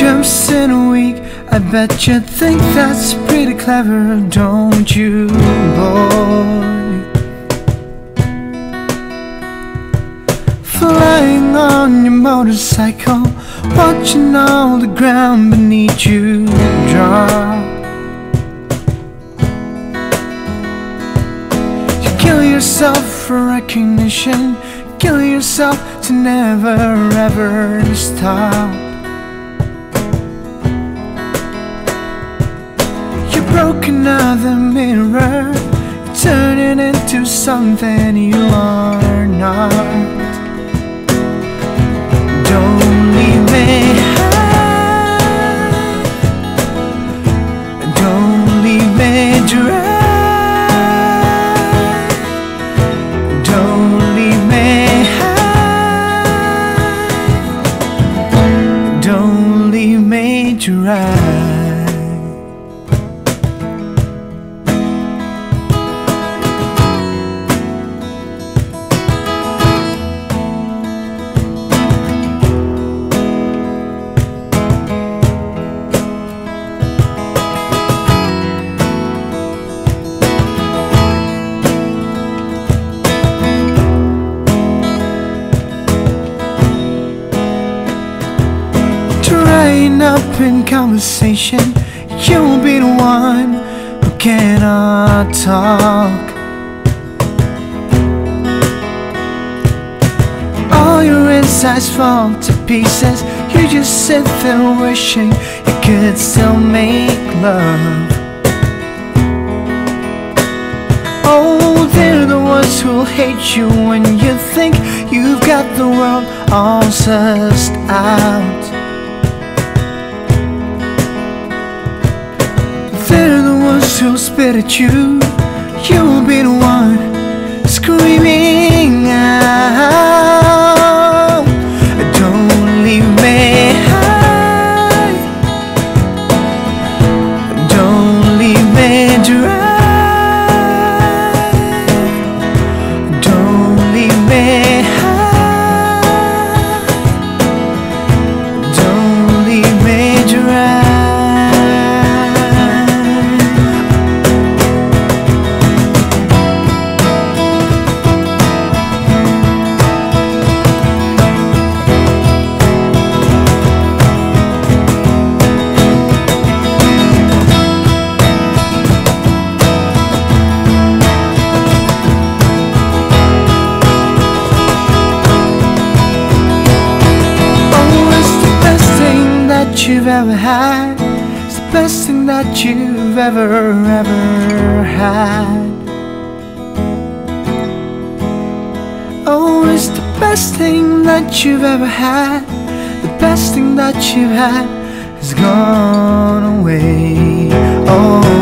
trips in a week. I bet you think that's pretty clever, don't you, boy? Flying on your motorcycle, watching all the ground beneath you drop. You kill yourself for recognition, kill yourself to never ever stop. Broke another mirror, turning into something you are not. Don't leave me high. Don't leave me dry. Don't leave me high. Don't leave me dry. Up in conversation, you'll be the one who cannot talk. All your insides fall to pieces. You just sit there wishing you could still make love. Oh, they're the ones who'll hate you when you think you've got the world all sussed out. Ones spit at you. You've ever had. It's the best thing that you've ever, ever had. Oh, it's the best thing that you've ever had. The best thing that you've had has gone away. Oh.